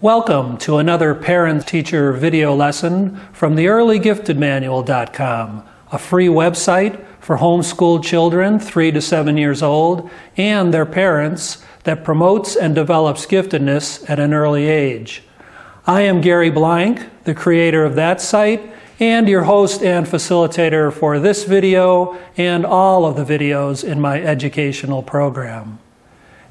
Welcome to another parent teacher video lesson from the earlygiftedmanual.com, a free website for homeschooled children 3 to 7 years old and their parents that promotes and develops giftedness at an early age. I am Gary Blank, the creator of that site and your host and facilitator for this video and all of the videos in my educational program.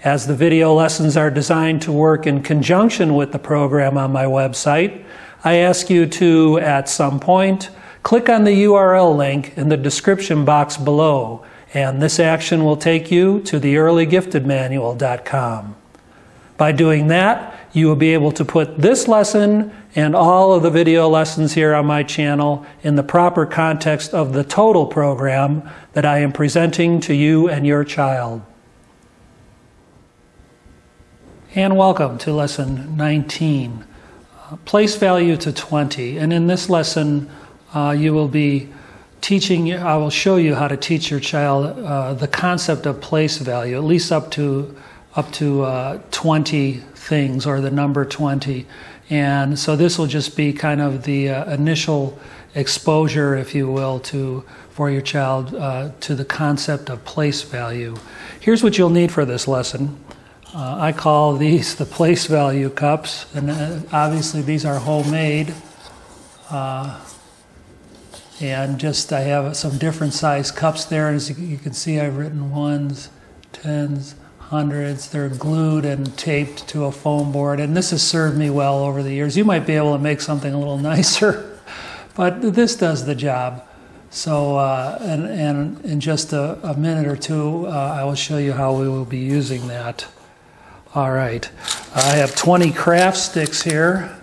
As the video lessons are designed to work in conjunction with the program on my website, I ask you to, at some point, click on the URL link in the description box below, and this action will take you to the earlygiftedmanual.com. By doing that, you will be able to put this lesson and all of the video lessons here on my channel in the proper context of the total program that I am presenting to you and your child. And welcome to lesson 19, uh, place value to 20. And in this lesson, uh, you will be teaching, I will show you how to teach your child uh, the concept of place value, at least up to, up to uh, 20 things or the number 20. And so this will just be kind of the uh, initial exposure, if you will, to for your child to the concept of place value. Here's what you'll need for this lesson. Uh, I call these the place value cups, and uh, obviously these are homemade. Uh, and just I have some different size cups there. and As you can see, I've written ones, tens, hundreds. They're glued and taped to a foam board, and this has served me well over the years. You might be able to make something a little nicer, but this does the job. So, uh, and, and in just a, a minute or two, uh, I will show you how we will be using that. All right, I have 20 craft sticks here.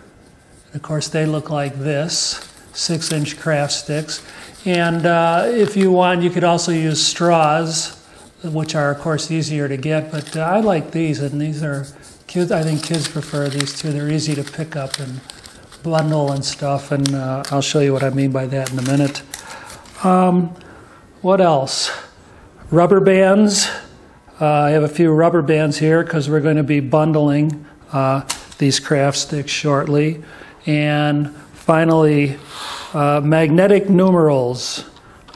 Of course, they look like this, six inch craft sticks. And uh, if you want, you could also use straws, which are, of course, easier to get. But uh, I like these, and these are kids. I think kids prefer these too. They're easy to pick up and bundle and stuff. And uh, I'll show you what I mean by that in a minute. Um, what else? Rubber bands. Uh, I have a few rubber bands here because we're going to be bundling uh, these craft sticks shortly. And finally, uh, magnetic numerals.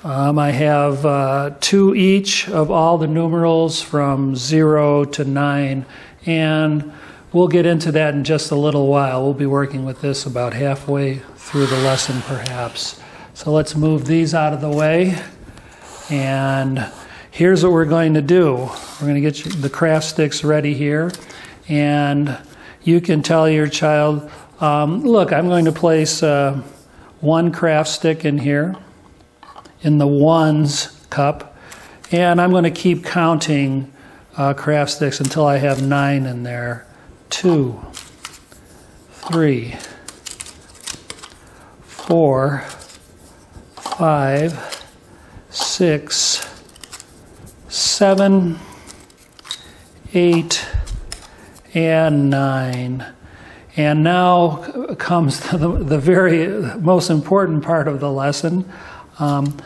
Um, I have uh, two each of all the numerals from zero to nine. And we'll get into that in just a little while. We'll be working with this about halfway through the lesson, perhaps. So let's move these out of the way. And here's what we're going to do. We're going to get the craft sticks ready here, and you can tell your child, um, look, I'm going to place uh, one craft stick in here, in the ones cup, and I'm going to keep counting uh, craft sticks until I have nine in there. Two, three, four, five, six, seven, eight, and nine. And now comes the, the very most important part of the lesson. Um,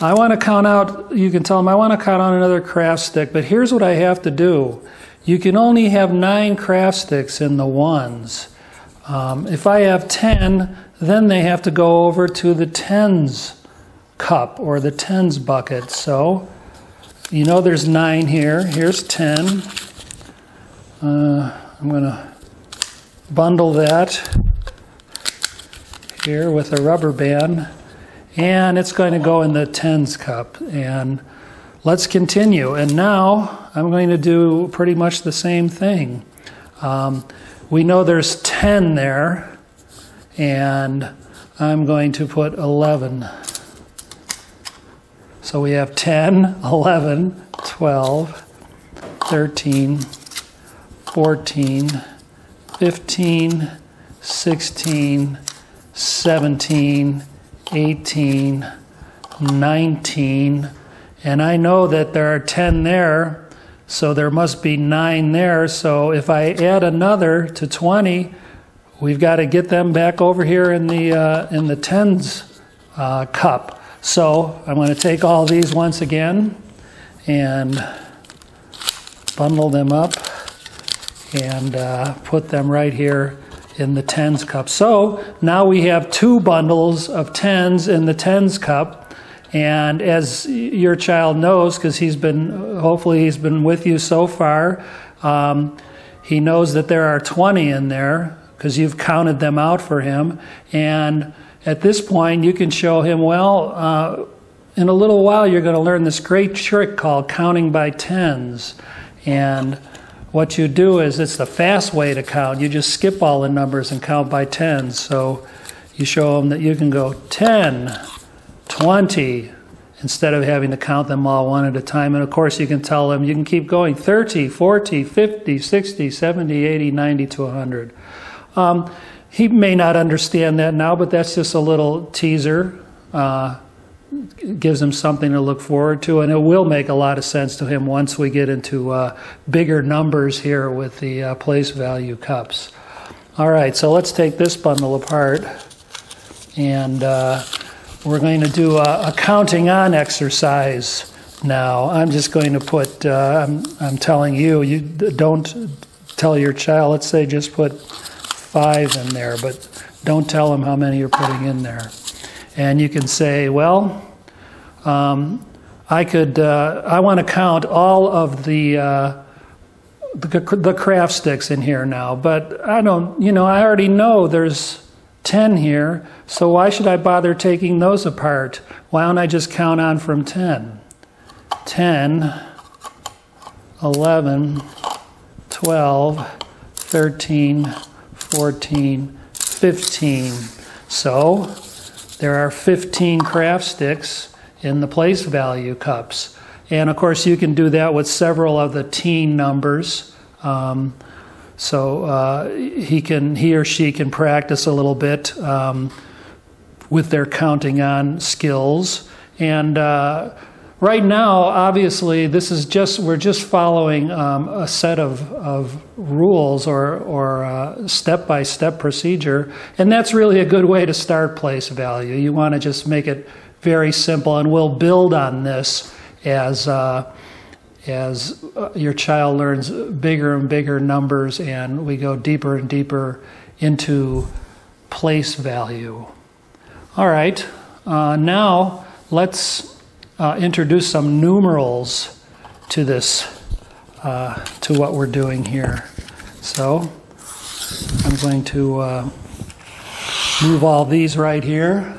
I want to count out, you can tell them, I want to count out another craft stick, but here's what I have to do. You can only have nine craft sticks in the ones. Um, if I have 10, then they have to go over to the tens cup or the tens bucket. So you know there's nine here. Here's 10. Uh, I'm going to bundle that here with a rubber band. And it's going to go in the tens cup. And let's continue. And now I'm going to do pretty much the same thing. Um, we know there's 10 there. And I'm going to put 11. So we have 10, 11, 12, 13, 14, 15, 16, 17, 18, 19. And I know that there are 10 there, so there must be 9 there. So if I add another to 20, we've got to get them back over here in the, uh, in the tens uh, cup. So I'm going to take all these once again and bundle them up and uh, put them right here in the tens cup. So now we have two bundles of tens in the tens cup. And as your child knows, because he's been, hopefully, he's been with you so far, um, he knows that there are 20 in there because you've counted them out for him. And at this point, you can show him, well, uh, in a little while, you're going to learn this great trick called counting by tens. And what you do is it's the fast way to count. You just skip all the numbers and count by tens. So you show them that you can go 10, 20, instead of having to count them all one at a time. And of course, you can tell them you can keep going 30, 40, 50, 60, 70, 80, 90 to 100. Um, he may not understand that now, but that's just a little teaser. Uh, gives him something to look forward to, and it will make a lot of sense to him once we get into uh, bigger numbers here with the uh, place value cups. All right, so let's take this bundle apart, and uh, we're going to do a, a, counting on exercise now. I'm just going to put, uh, I'm, I'm telling you, you don't tell your child, let's say just put five in there, but don't tell them how many you're putting in there. And you can say, well, um, I could, uh, I want to count all of the, uh, the, the craft sticks in here now, but I don't, you know, I already know there's 10 here, so why should I bother taking those apart? Why don't I just count on from 10? 10, 11, 12, 13, 14, 15. So there are 15 craft sticks in the place value cups. And of course, you can do that with several of the teen numbers. Um, so uh, he can, he or she can practice a little bit um, with their counting on skills. And uh, right now, obviously, this is just we're just following um, a set of, of rules or or step by step procedure, and that's really a good way to start place value. You want to just make it very simple, and we'll build on this as uh, as uh, your child learns bigger and bigger numbers, and we go deeper and deeper into place value. All right, uh, now let's uh, introduce some numerals to this, uh, to what we're doing here. So I'm going to uh, move all these right here.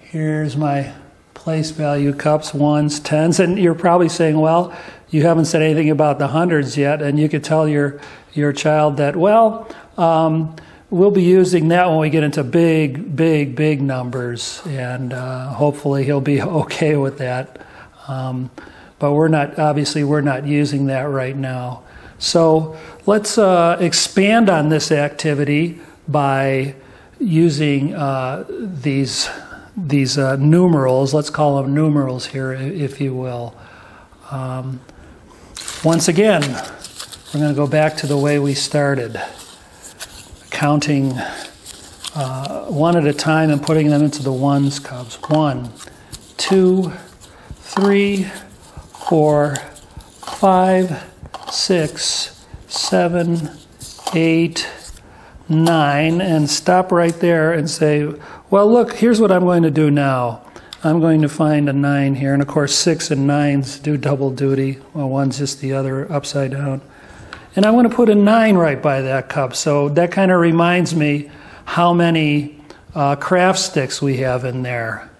Here's my place value cups, ones, tens. And you're probably saying, well, you haven't said anything about the hundreds yet. And you could tell your, your child that, well, um, we'll be using that when we get into big, big, big numbers. And uh, hopefully he'll be okay with that. Um, but we're not, obviously, we're not using that right now. So let's uh, expand on this activity by using uh, these these uh, numerals, let's call them numerals here, if you will. Um, once again, we're going to go back to the way we started, counting uh, one at a time and putting them into the ones cups. One, two, three, four, five, six, seven, eight, nine, and stop right there and say, well, look, here's what I'm going to do now. I'm going to find a 9 here, and of course 6 and 9s do double duty. Well, one's just the other upside down. And I'm going to put a 9 right by that cup. So that kind of reminds me how many uh, craft sticks we have in there.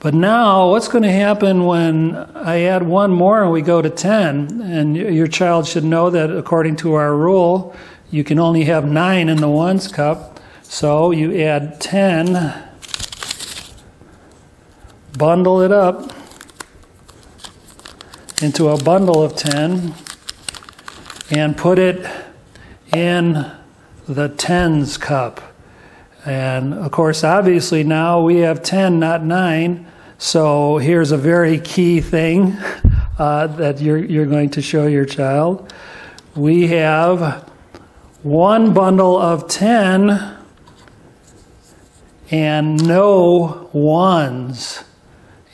But now, what's going to happen when I add one more and we go to 10? And your child should know that according to our rule, you can only have 9 in the ones cup. So you add 10, bundle it up into a bundle of 10, and put it in the tens cup. And of course, obviously, now we have 10, not 9. So here's a very key thing uh, that you're, you're going to show your child. We have one bundle of 10 and no ones.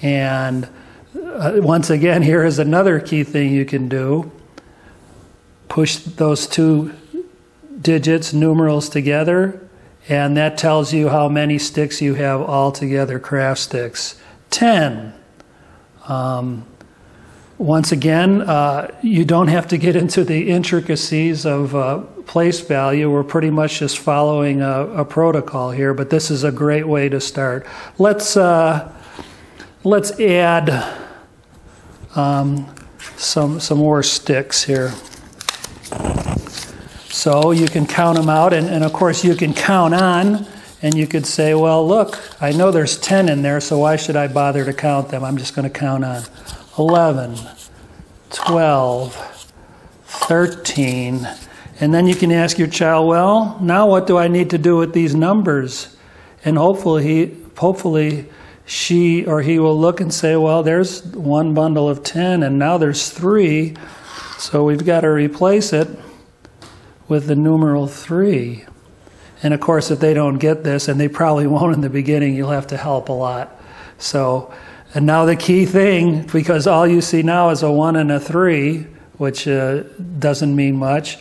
And uh, once again, here is another key thing you can do push those two digits, numerals together, and that tells you how many sticks you have altogether, craft sticks. 10. Um, once again, uh, you don't have to get into the intricacies of uh, place value. We're pretty much just following a, a, protocol here, but this is a great way to start. Let's uh, let's add um, some some more sticks here. So you can count them out, and, and of course you can count on, and you could say, well, look, I know there's 10 in there, so why should I bother to count them? I'm just going to count on 11, 12, 13. And then you can ask your child, well, now what do I need to do with these numbers? And hopefully, he, hopefully she or he will look and say, well, there's one bundle of 10, and now there's three, so we've got to replace it with the numeral 3. And of course, if they don't get this, and they probably won't in the beginning, you'll have to help a lot. So, and now the key thing, because all you see now is a 1 and a 3, which uh, doesn't mean much,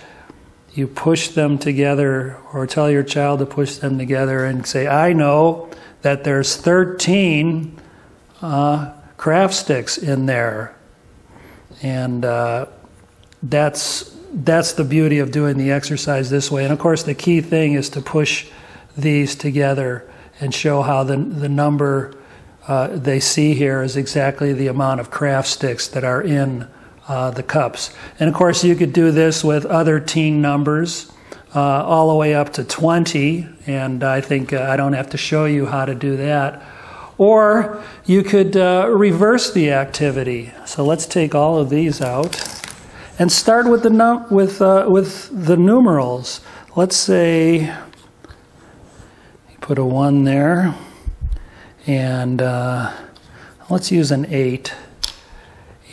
you push them together or tell your child to push them together and say, I know that there's 13 uh, craft sticks in there. And uh, that's that's the beauty of doing the exercise this way. And of course, the key thing is to push these together and show how the, the number uh, they see here is exactly the amount of craft sticks that are in uh, the cups. And of course, you could do this with other teen numbers. Uh, all the way up to 20, and I think uh, I don't have to show you how to do that. Or you could uh, reverse the activity. So let's take all of these out and start with the with uh, with the numerals. Let's say you put a one there, and uh, let's use an eight.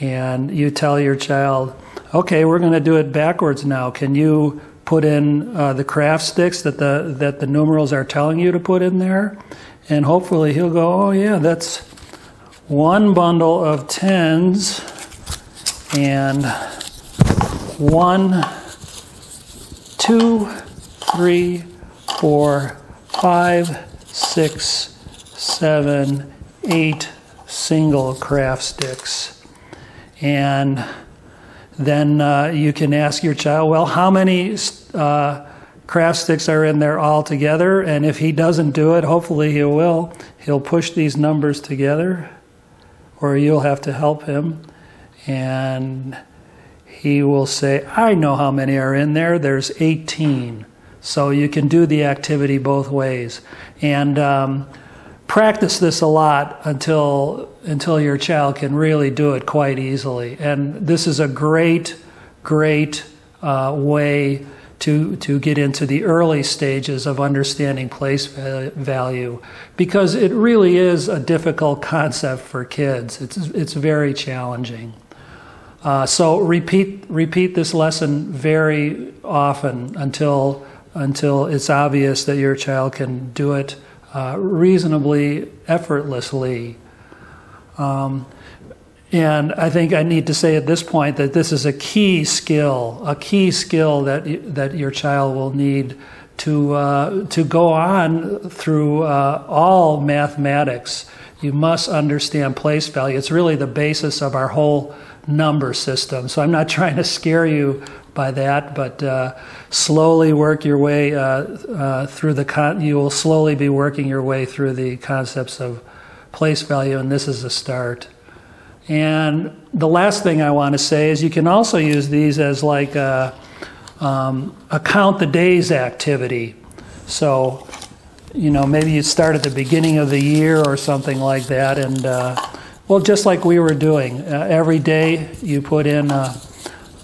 And you tell your child, okay, we're going to do it backwards now. Can you put in uh, the craft sticks that the that the numerals are telling you to put in there? And hopefully he'll go, oh yeah, that's one bundle of tens and one, two, three, four, five, six, seven, eight single craft sticks. And then uh, you can ask your child, well, how many uh, craft sticks are in there all together? And if he doesn't do it, hopefully he will, he'll push these numbers together, or you'll have to help him. And he will say, I know how many are in there. There's 18. So you can do the activity both ways. And um, practice this a lot until, until your child can really do it quite easily. And this is a great, great uh, way to, to get into the early stages of understanding place value because it really is a difficult concept for kids. It's, it's very challenging. Uh, so repeat repeat this lesson very often until until it's obvious that your child can do it uh, reasonably effortlessly. Um, and I think I need to say at this point that this is a key skill, a key skill that that your child will need to uh, to go on through uh, all mathematics. You must understand place value. It's really the basis of our whole number system. So I'm not trying to scare you by that, but uh, slowly work your way uh, uh, through the con- you will slowly be working your way through the concepts of place value, and this is a start. And the last thing I want to say is you can also use these as like a, um, a count the days activity. So, you know, maybe you start at the beginning of the year or something like that, and uh, well, just like we were doing. Uh, every day you put in uh,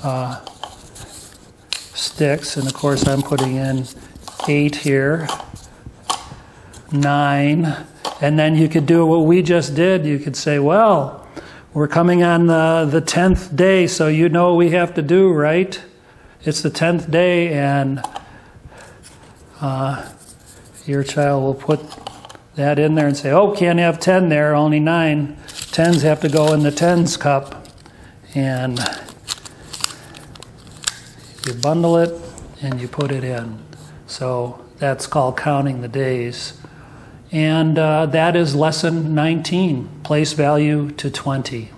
uh, sticks, and of course I'm putting in eight here, nine, and then you could do what we just did. You could say, well, we're coming on the, the 10th day, so you know what we have to do, right? It's the 10th day, and uh, your child will put that in there and say, oh, can't have 10 there, only 9. 10s have to go in the 10s cup. And you bundle it, and you put it in. So that's called counting the days. And uh, that is lesson 19 place value to 20.